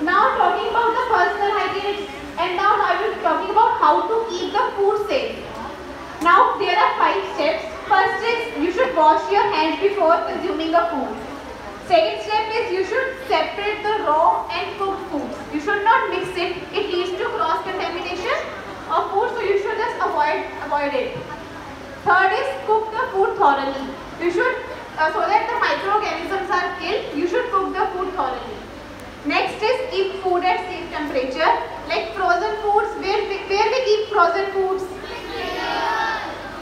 Now talking about the personal hygiene and now I will be talking about how to keep the food safe. Now there are five steps. First is you should wash your hands before consuming the food. Second step is you should separate the raw and cooked foods. You should not mix it. It leads to cross contamination of food so you should just avoid avoid it. Third is cook the food thoroughly. You should uh, so that the microorganisms are killed. You should cook the food thoroughly. Next is keep food at safe temperature. Like frozen foods, where where we keep frozen foods?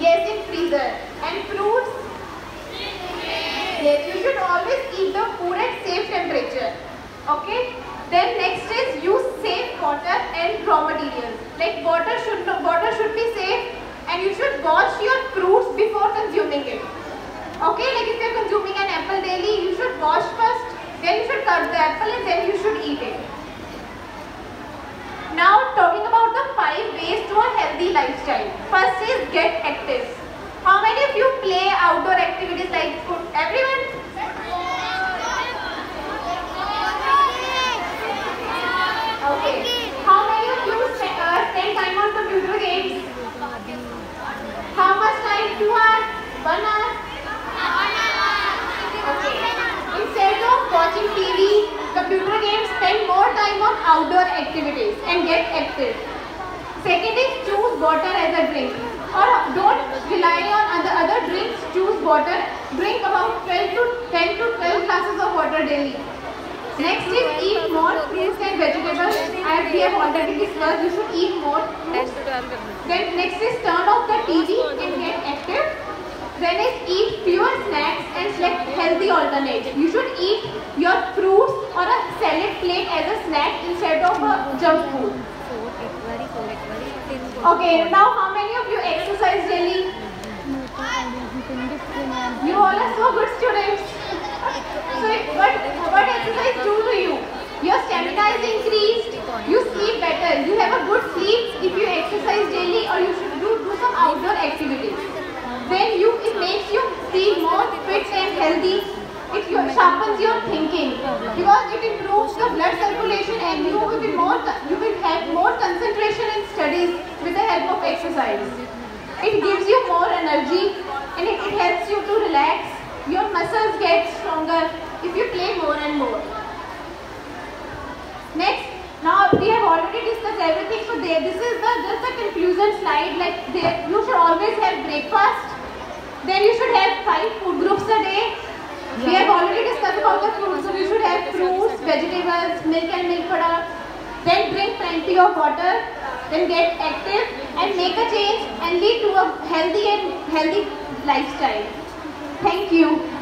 Yes, in freezer. And fruits? Yes, you should always keep the food at safe temperature. Okay? Then next is use safe water and raw materials. Like water should water should be safe and you should wash your fruits before consuming it. Okay, like if you are consuming an apple daily, you should wash first, then you should cut the apple and then you should eat it. Now talking about the five ways to a healthy lifestyle. First is get active. How many of you play outdoor activities like food? Everyone? Okay. How many of you spend, uh, spend time on computer games? How much time? Two hours? One hour? Okay. Instead of watching TV, computer games, spend more time on outdoor activities and get active. Second is choose water as a drink. Or don't rely on other, other drinks, choose water. Drink about 12 to 10 to 12 glasses of water daily. Next is eat more fruits and vegetables. As we have already discussed, you should eat more fruits. Then next is turn off the TV and get active. Then is eat fewer snacks and select healthy alternatives. You should eat your fruits or a salad plate as a snack instead of a junk food. Okay, now how many of you exercise daily? You all are so good students. so what, what exercise do to you? Your stamina is increased, you sleep better, you have a good sleep if you exercise daily or you should do, do some outdoor activities. Then you it makes you feel more fit and healthy. It sharpens your thinking because it improves the blood circulation and you will be more you will have more concentration in studies with the help of exercise. It gives you more energy and it, helps you to relax. Your muscles get stronger if you play more and more. Next, now we have already discussed everything. So there, this is the just the conclusion slide. Like there, you should always have breakfast. Then you should have five food groups a day. We have already discussed about the fruits. So you should have fruits, vegetables, milk and milk products. Then drink plenty of water. Then get active and make a change and lead to a healthy and healthy lifestyle. Thank you.